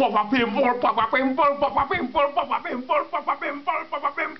Papa Pimple, Papa Pimple, Papa Pimple, Papa Pimple, Papa Pimple, Papa Pimple, Papa Pimple.